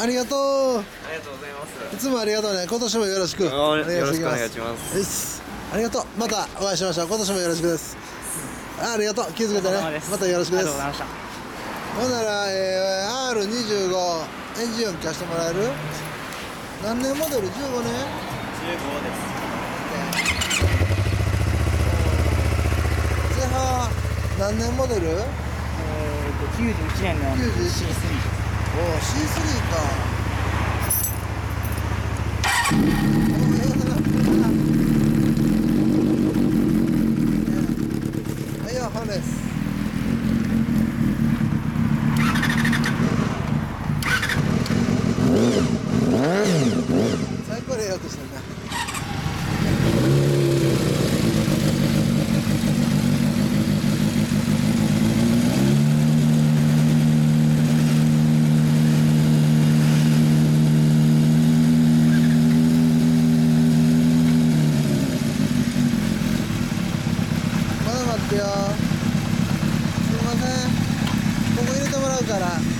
ありがとう。ありがとうございます。いつもありがとうね。今年もよろしく。あお願いよろしくお願いしします。です。ありがとう。またお会いしましょう。今年もよろしくです。あありがとう。気をつけてね。またよろしくです。ありがとうございました。ほんなら、えー、R25 エンジン音聞かせてもらえる？何年モデル ?15 年15です。前半何年モデル？えーと91年の91 C3 C3 かはいよハネス最高でよくしてるなまだ待ってよすいませんここ入れてもらうから。